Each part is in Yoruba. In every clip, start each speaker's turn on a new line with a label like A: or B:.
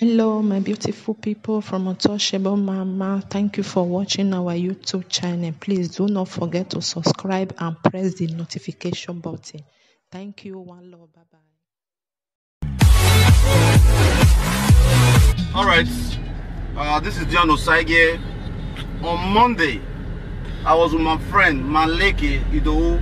A: Hello, my beautiful people from Untouchable Mama. Thank you for watching our YouTube channel. Please do not forget to subscribe and press the notification button.
B: Thank you. One love. Bye bye. All right. Uh, this is John Osage. On Monday, I was with my friend Maleke Idowu,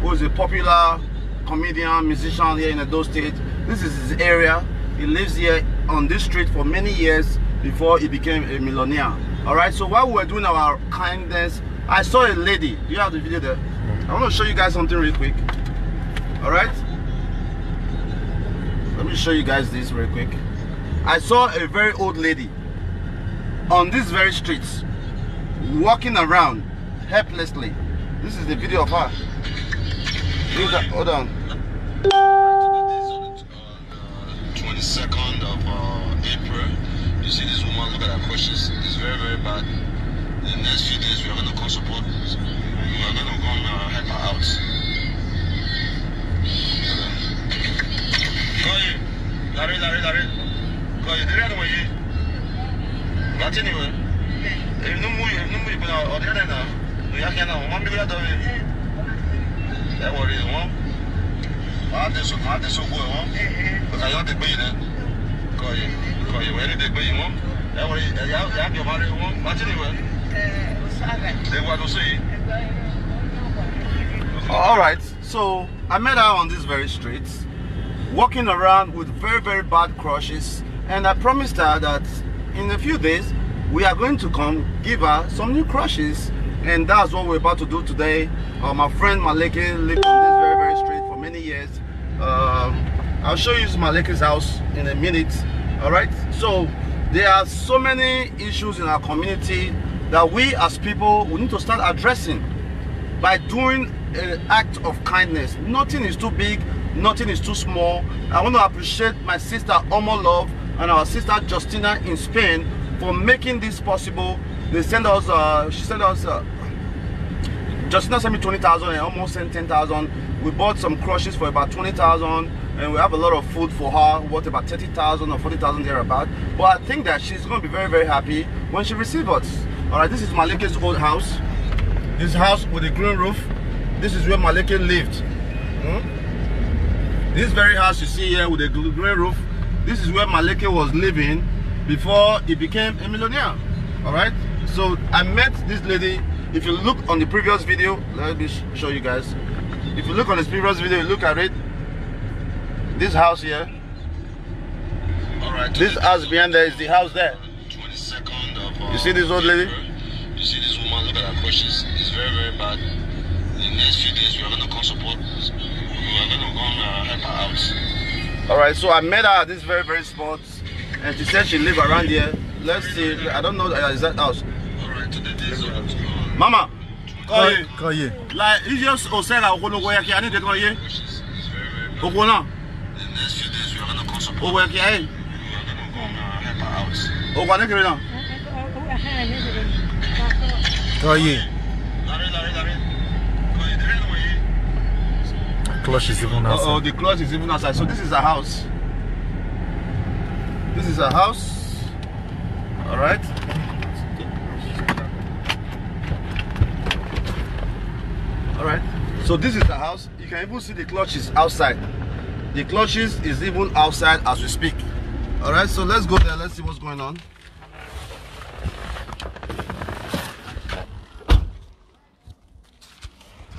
B: who is a popular comedian, musician here in Edo State. This is his area. He lives here on this street for many years before he became a millionaire. All right, so while we were doing our kindness, I saw a lady. Do you have the video there? I want to show you guys something real quick. All right? Let me show you guys this real quick. I saw a very old lady on this very street, walking around helplessly. This is the video of her. Hold on. You see this woman, look at her muito, It's very, very bad. In the next few days, we are going to come support. We are going to come uh, help her out. Koyi, lare, lare, lare. Koyi, dere ano yi? Lati ni we? Ev numu, ev numu ipo na odere na na. Oya kya na, oman bi ya dawe. Ẹ wọ̀rẹ̀ wọn. Máa tẹ̀sọ̀, máa tẹ̀sọ̀ gbọ́ ẹ wọn. Bàtà yọ̀ ọ́ ti gbé yìí náà. All right, so I met her on this very street, walking around with very, very bad crushes, and I promised her that in a few days we are going to come give her some new crushes, and that's what we're about to do today. Uh, my friend Maliki lived on this very, very street for many years. Um, I'll show you Maleki's house in a minute. All right. So there are so many issues in our community that we as people we need to start addressing by doing an act of kindness. Nothing is too big, nothing is too small. I want to appreciate my sister Omo Love and our sister Justina in Spain for making this possible. They sent us, uh, she sent us, uh, Justina sent me 20,000 and almost sent 10,000. We bought some crushes for about 20,000 and we have a lot of food for her worth about 30,000 or 40,000 thereabout but I think that she's going to be very very happy when she receives us alright this is Malik's old house this house with a green roof this is where Malik lived hmm? this very house you see here with a green roof this is where Malik was living before he became a millionaire alright so I met this lady if you look on the previous video let me show you guys if you look on this previous video look at it this house here. Right, this house behind there is the house there. Of, uh, you see this old lady? You see this woman? Look at her bushes. It's very, very bad. In the next few days, we are going to come support. We are going to go and uh, help her out. All right. So I met her at this very, very spot, and she said she live around here. Let's see. I don't know uh, the exact house. All right. Today, this Mama. Call you. Call you. Like, it's just Osera Okonogoyaki. I need to call you. Okonogoyaki. Where are you? I Oh, O going? kìá yìí. O wà ní kiri náà. Kọ́yé. The clutch is even outside. Uh oh, the clutch is even outside. So this is a house. This is a house. All right. All right. So this is the house. You can even see the clutch is outside the clutches is even outside as we speak all right so let's go there let's see what's going on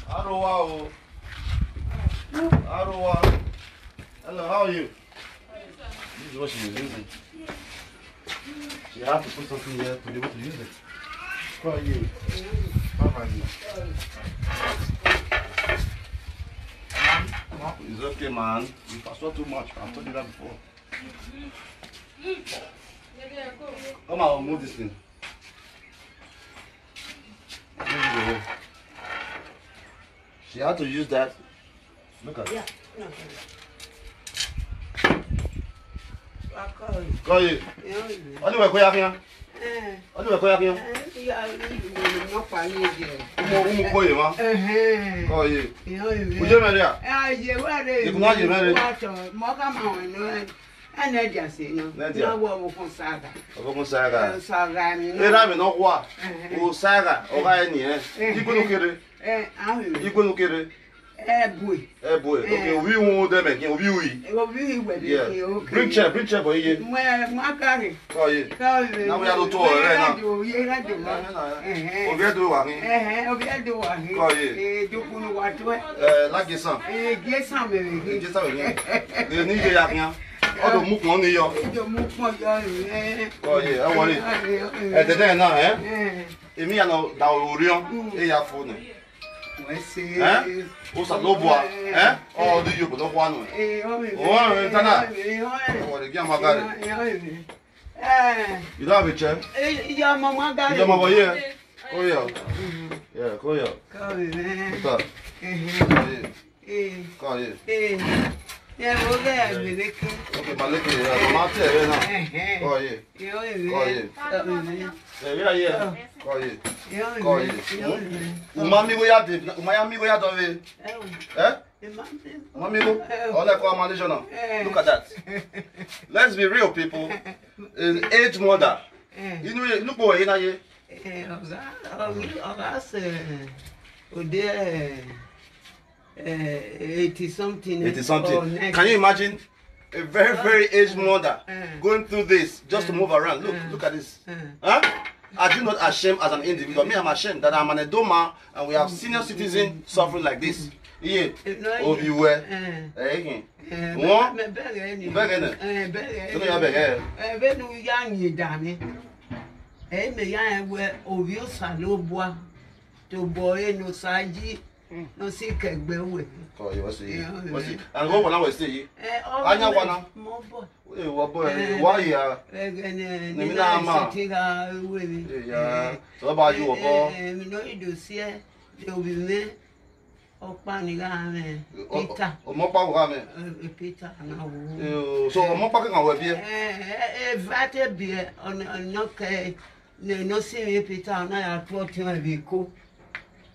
B: hello how are you this is what she is using she has to put something here to be able to use it
A: how are you how are you No, it's okay, man. You fast too much. I've told you that before.
B: Come on, move this thing. She had to use that. Look at yeah. it. Call you. Anyway, go here. Eh. ọdún ẹ̀kọ́ yá kí wọ́n. mo kọ́ yé ma. kọ́ yé. o jẹ́ mẹ́rin à.
A: ayé wẹ́rẹ́ ìlú wàtọ̀ mọ́kàmá wọn lọ́wọ́ ana ɛdi ase no na wo ɔbɔkun saga
B: ɔbɔkun saga eh,
A: saga mi no ɛna mi n'ɔkwa o
B: saga ɔka yɛ nìyɛ igbonukere igbonukere. Ebue. Ebue. Eh. Okay, obi wu dem again. Obi wu. Eh, obi wu dem. Yeah. Okay. Bring chair, bring chair for here. Mwa mwa kare. Oh yeah. Kare. Na we are to eh
A: na. Ye ra de ma. Eh
B: eh. Obi do wa ni. Eh
A: eh. Obi do wa ni. Oh yeah. Eh do kunu wa to.
B: Eh lagisan. Eh gesan me me. Gesan me me. Ni ni ge ya kan ọdọ mú pọn níyọ. ọdọ mú pọn yọ rẹ. ọyẹ ẹ wọlé
A: ẹdẹdẹ ẹ náà ẹ
B: èmi yànnà dàwọ òrí ọ ẹ yà fún ni. wọ́n ṣe usa lobwa eh oh di yobo do kwanu oh, oh eh, tana oh de gya magare
A: eh you don't have a chair eh, eh ya mama gare ya mama yeah
B: oh yeah yeah go yeah go yeah eh. eh eh go yeah eh Yẹ̀wò bẹ́ẹ̀ gbèdéke. Ọkè balẹ̀kè yẹn, ọ̀dọ̀ máa tẹ̀ ẹ̀rẹ́ náà. Kọ̀yè. Yóò ìwé. Kọ̀yè. Ẹ̀rí ayé ẹ̀. Kọ̀yè. Kọ̀yè. Ùmá mi bóyá dè, ùmá yá mi bóyá dọ̀ ve. Ẹ́. Ùmá mi bó. Ọ̀lẹ́ kọ́ ọmọ adéjọ́ náà. Look at that. Let's be real people. An aged mother. Inú inú pò wẹ̀yìn náà yé. Ọ̀gá ọ̀gá ọ̀gá sẹ̀ òde ẹ̀. 80 eh, something. 80 something. Can you imagine a very, uh, very aged uh, mother uh, going through this just to move around? Look, look at this. Huh? Are you not ashamed as an individual? Me, I'm ashamed that I'm an Edoma and we have mm, senior mm, citizens mm, suffering like this. Yeah. Eh, eh. eh.
A: Iye, obi wẹ, ẹyin, wọ́n, bẹ́ẹ̀ ni, sọ́dọ̀ yà bẹ̀rẹ̀ ẹ̀. Ẹ bẹ́ẹ̀ ni yà ń yè dàní, ẹ̀yin mi yà ń wẹ òbí ọ̀sà ló bua, tó bọ̀ ẹnu ṣáájú no see kẹgbẹ wẹ. ọ
B: yẹ wọ́n sì yé wọ́n sì àná wọ́n wọ̀ náà wọ̀ sí yìí.
A: anya wọ̀ náà. mo bọ̀.
B: ee wọ́n bọ̀ ee wọ́n yà.
A: nínú àmà ìsìtì ka ewu mi. ee sọ bá yí wọ̀ bọ́. ee mi náà ìdòsí ẹ lóbi mi ọ̀pá ni ká mẹ pété. ọmọpá wò ká mẹ. pété àná wò. ee so ọmọpá kankan wọ ẹbí ẹ. ee ee vate bi ẹ ọ̀nà ọ̀nà kẹ ẹ̀ ní ọ̀nà sí mi pété àná yà tó ọtí wọn ẹ̀ bí kó.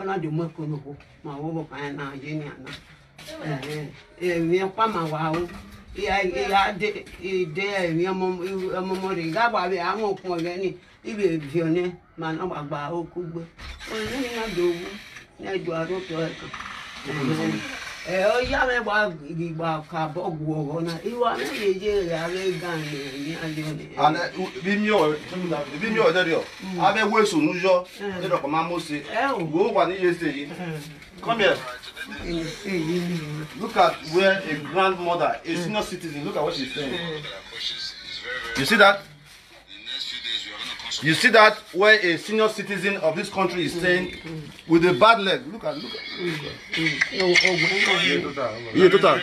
A: fana de mɔ kolo ko ma wo bɔ kan na ye ni ana miɛ kpa ma wa o iya iya de de miɛ mɔmɔ de yi ka bɔ a bɛ a mɔ kɔn lɛ ni i bɛ viɔ ne ma na wa gba o ko gbɛ o ne ni na do o ne do a do tɔ yɛ ọjà mẹ́wàá ìgbà
B: kàbọ̀ wọ̀ ọ̀rọ̀ náà ìwà méjèèjì rẹ̀ abẹ́ gan ní ayé ni. àná bí mi ò bí mi ò dẹ́rẹ́ ọ̀ hmm. abẹ́ wo èso ń yọ nínú hmm. ọkọ̀ máa mú sí i wà ní yéé sèyí hmm. come here look at where a grandmother a senior citizen look at what she is saying you see that. You see that where a senior citizen of this country is saying, with a bad leg, look at, look at. Yeah, total.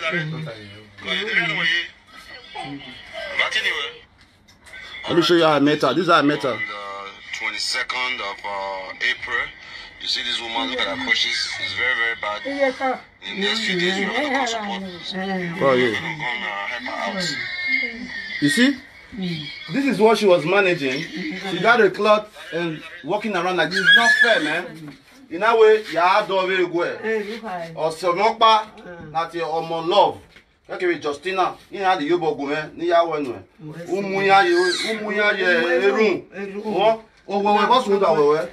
B: Let me show you our Vous This our 22nd of uh, April. You see this woman, look at her It's very, very bad. In the next few days,
A: to
B: oh,
A: uh,
B: You see? Hmm. This is what she was managing. She mm-hmm. got a cloth and walking around like this. It's not fair, man. Mm-hmm. In that way, ya do very well. Eh. Ọ̀sẹ̀mọ́pá your ọmọ love. Kẹ́kẹ̀rẹ́ Justina, yìí á di yóò bọ̀gùn ẹ níyàwó ẹnu ẹ̀. Umu ya yẹ erun. Wọ́n òwẹ̀wẹ̀ bọ́ sùn dà wẹ̀wẹ̀.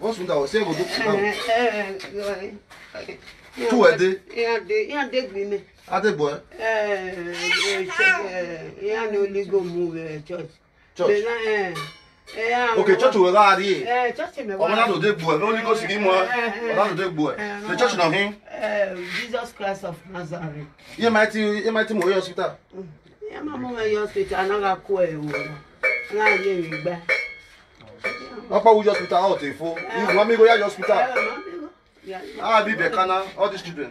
B: Bọ́ sùn dà wẹ̀ sí ẹ̀gbọ̀dọ̀ kúkú. Tú ẹ̀ dé.
A: Ìyá dé gbin mi. Adegboe? Eh, ya na oligo move church. Church? Eh. Okay, church we ga ri. Eh, church me wa. Omo na to dey boy, no ligo sigi mo. Omo na to dey boy. The church na him. Eh, Jesus Christ of Nazareth.
B: Ye mighty, ye mighty mo hospital. Ye ma mo we hospital na ga ko e wo. Na ye mi gba. Papa we hospital out e fo. You want me go ya hospital?
A: Ah, be be kana
B: all these children.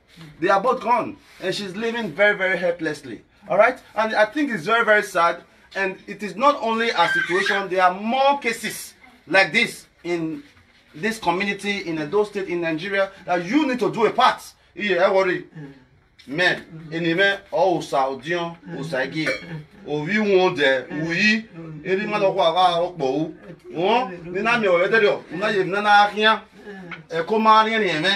B: They are both gone, and she's living very, very helplessly. All right, and I think it's very, very sad. And it is not only a situation; there are more cases like this in this community in Edo State in Nigeria that you need to do a part. Iye ẹ wọrí mẹ enimẹ ọwọsa ọdiyan ọsàgì òbí wọn dẹ wùyí eri mmadụ ọkwa aka ọkpọwu wọn nínú àmì ọ̀rẹ́dẹ́rẹ́ ọ̀ nínú àyè nínú ahịa ẹ̀kọ́ máa rí ẹ̀rìn ẹ̀mẹ́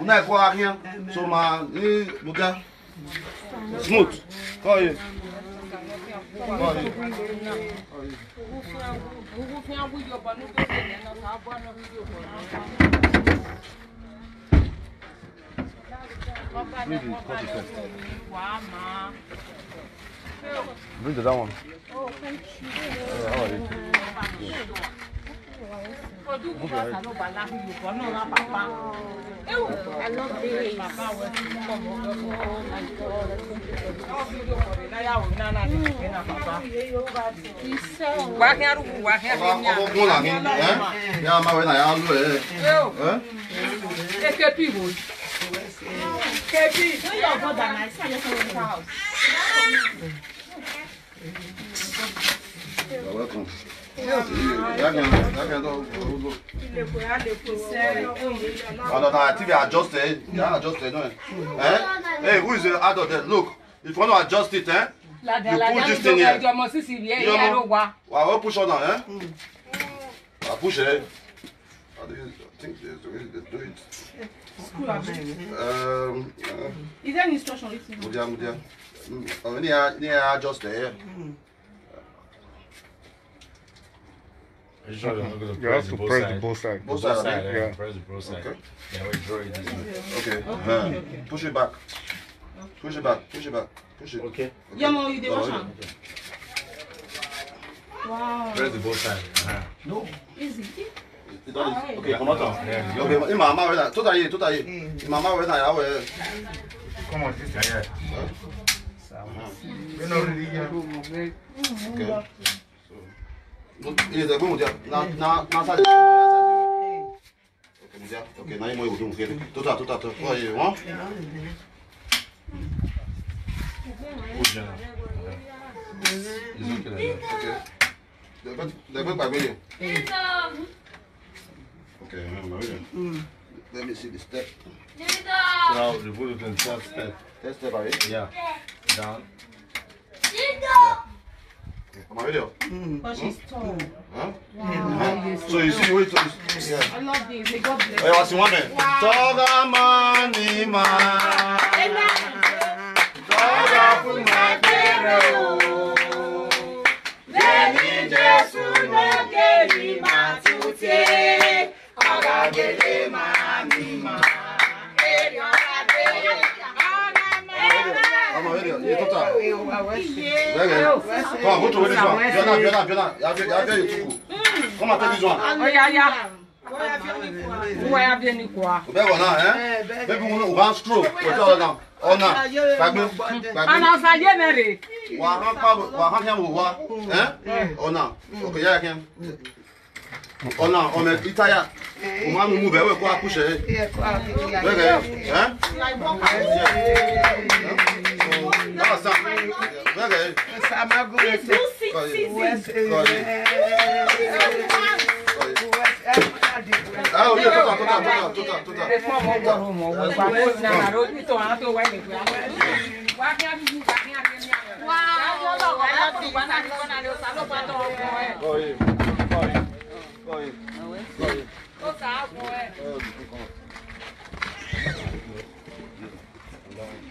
B: una ko akyan so ma ni buga smooth oh, ko ye ko oh, ye Read it, copy first. Read that one. Oh, thank you. Uh, how are
A: you? Good. I love this. Oh my God. Kepi wo. Kepi, don't your brother and I stay in the house. You're welcome. No,
B: no, no, I think they adjusted. They are adjusted, no? Eh? Hey, who is the adult there? Look, if you want to adjust it, eh?
A: You push this thing
B: here. You know, well, I'll push on now, eh? I'll push it. Eh? I think there's the way they do it. School um, uh, Is there an instruction written? Mudia, Mudia. Mm, oh, near, near, just there. Mm. I just try to look at the press, the both side. both side. Both side, yeah. Press the both side. Okay. Uh-huh. Okay. okay. Push it back. Push it back. Push it back. Push it. Okay. Yeah,
A: mom, you did wash hand. Wow. Press
B: the both side. Uh-huh. No. Easy. Okay, come on. Okay, my mama, right? Two times, two times. my mama, right? I will. Come on, sister. Yeah. Uh-huh. You're not really. Okay. Okay, Okay, non, Let me see the step. now the put and step mm. step, Yeah. Down. Am I with Mm.
A: But she's tall.
B: Mm. Huh? Wow. Yeah. So you see, wait. yeah. I love this. May God bless. Hey, what's in one man? Toga mani ma. Toga fuma
A: kere Jesu Lẹ́yìn Jésù lókè ni màá tún tẹ́.
B: Come, go to where this one. You're not, you're not, you're not. You're not, you're not. Come on, take this one. Oh, yeah, yeah. Wọ́n yà bí ẹni kù wa. Bẹ́ẹ̀ wọ̀ náà ẹ́ bẹ́ẹ̀ bí wọ́n bá ń stroke ojú ọ̀rọ̀ náà ọ̀nà gbàgbé gbàgbé. Ọ̀nà ọ̀sà yé mẹ́rin. Wà á hàn pa wà á hàn yẹn wò wá ọ̀nà òkè yá kẹ́ ọ̀nà ọ̀mẹ ìtayà òun á mú mú bẹ́ẹ̀ wẹ̀ kó a kú sẹ́yìn.
A: Bẹ́ẹ̀ kẹ́ ẹ́.
B: No, stop. Okay. Samago West. West.
A: Oh, yeah, total, total, total, total. Before more room, more room. Because now I
B: wrote me to want to wear it.
A: Why can't you? Why can't you? Wow. Why not? Why not? Why not? Salo pato. Oh yeah.
B: Oh yeah. Oh yeah. Oh yeah.
A: Oh yeah. Oh yeah.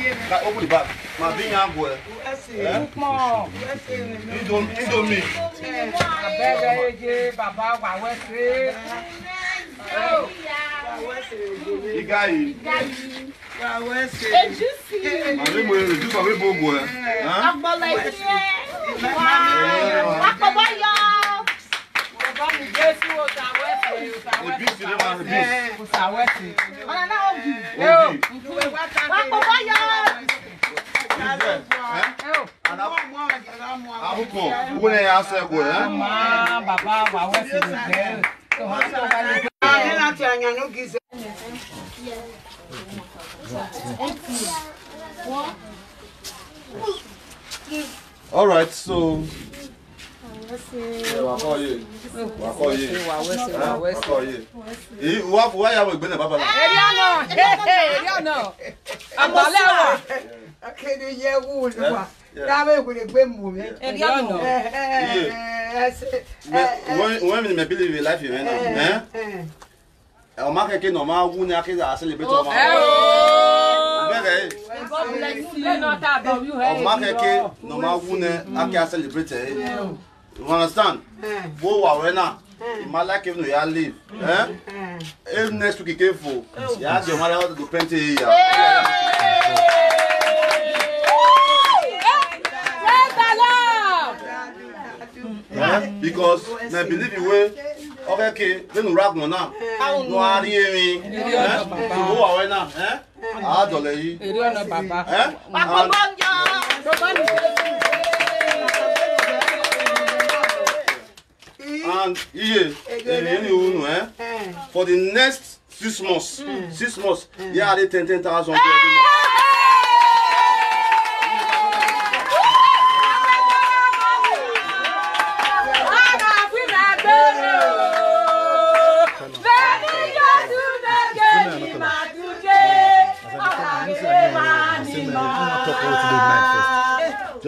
B: Now open the bag. My being out boy. Indomie. Ìgá yìí.
A: Ejú sí. Màmí mo ejú sọ pé gbogbo ẹ̀. Agbọ́lá ẹ̀jú. Àpọ̀bọ̀ yọ. Bàbá mi jẹ́
B: sẹ́gun ẹ̀. máa all right so. Wá yà wọ ìgbẹ́nà bàbá náà.
A: Èrí ọ̀nà èrí ọ̀nà àgbàlẹ̀ wà. Akéde yẹ wù ú lùwà dábẹ́ ìkòlè pé mò mí. ẹ̀rí ọ̀nà. wọ́n
B: mi mẹ́ bílí rẹ̀ láfi rẹ̀ náà ọmọ akẹ́kẹ́ náà máa wú ní akéde àṣẹlẹ̀ bẹ́tọ̀ ọmọ akẹ́kẹ́ ọmọ akẹ́kẹ́ náà máa wú ní akéde àṣẹlẹ̀ bẹ́tọ̀ you understand eh. wo wà rẹ náà ìmàlá kẹ́fìn yà live ẹ next week kéfò yà á di ọmọ aláwọ̀ tó pẹ́ntì yìí yà. because I believe you in way ọbẹ ke nínú ragun náà nù arí erin ìwọ ọwẹ náà àádọlẹ I don't ọ̀nà bàbá. Papa, Papa, ah. and iye èrè ni unu for the next six months hmm. six months hmm. yíyá dé ten ten thousand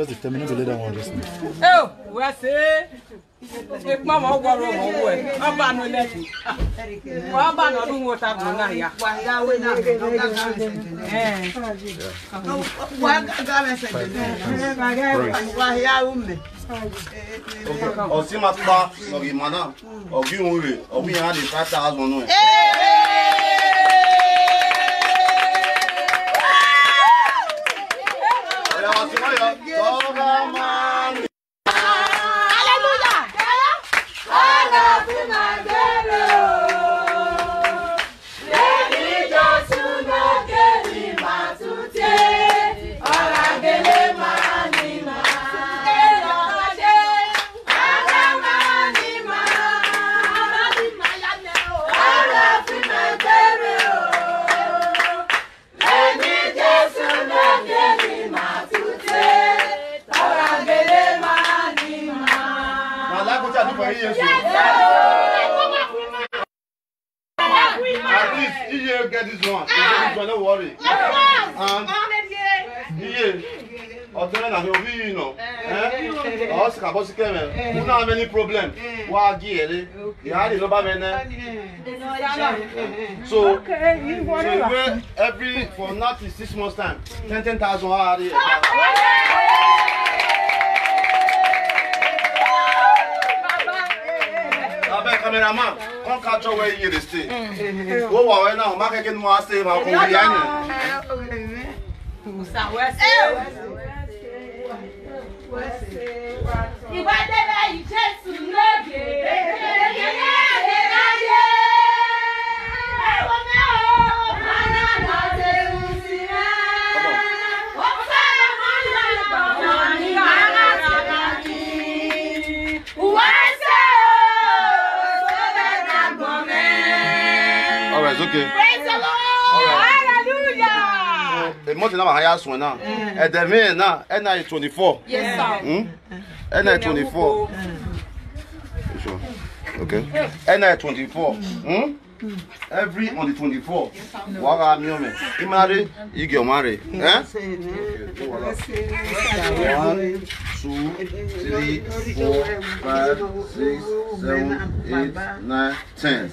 B: just determined to lay down on this knee.
A: Ẹ o, wẹ́ ṣe é. Ìpọ́n mọ̀ gbọ́rọ̀ ọmọ owó ẹ̀. Wọ́n bá nu lẹ́sìn. Wọ́n bá nu ọdún wo ta gùn náà yá. Wọ́n gàgà mẹ́sẹ̀
B: jẹ̀dẹ̀.
A: Wọ́n yá wùmẹ̀.
B: Ọ̀sìn máa pa ọ̀gì màdàm ọ̀gì òun rè ọ̀gì yẹn á lè five thousand nù ẹ̀. Eh, At least Iye get this one. Iye ah. this one, don't worry.
A: And Iye,
B: ọ̀tẹ́rẹ́ náà ni omi yìí nà. Ọ̀sì kà bọ́ sí kẹ́mẹ̀. Who no have any problem? Eh. Wá á gé ẹ̀rẹ́. Ìyá rẹ̀ ló bá mi ná. Eh. So, so every for now till six months time, ten ten thousand wá á rí cameraman, come capture where you this thing. Mm. Go away now, mark again more save our
A: company. Musa, where's it? ìjẹ́sùn lóge. Okay. Praise the Lord. Hallelujah.
B: The eh, eh, month now higher one now. And eh. the man now, and now 24. Yes, sir. Hmm? And now 24. Sure. Okay. And now 24. Hmm? Every on the 24. Waga miome. Imari, you get married. Eh? two, three, four, five, six, seven, eight, nine, ten.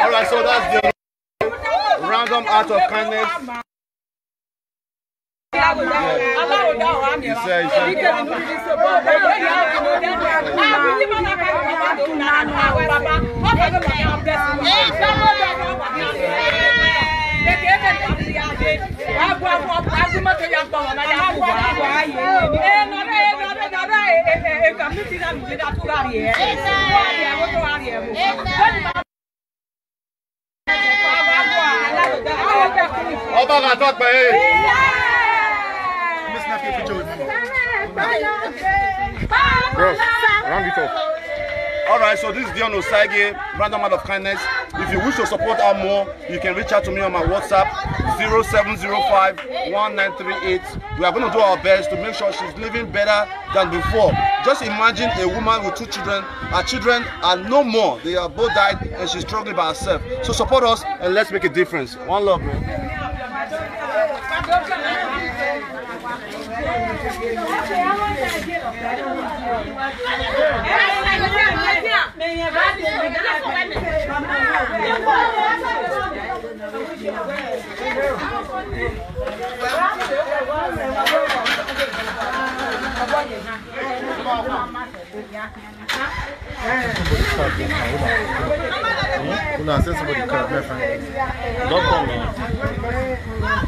A: All right, so that's the random act of kindness. Thank
B: Ọba ga talk by it. Miss Nappy picture
A: with me. Bro, round
B: it up. All right, so this is Dion Osage, random man of kindness. If you wish to support her more, you can reach out to me on my WhatsApp 0705-1938. We are going to do our best to make sure she's living better than before. Just imagine a woman with two children. Her children are no more. They are both died and she's struggling by herself. So support us and let's make a difference. One love,
A: man. Una accessible to the reference. Don't come on.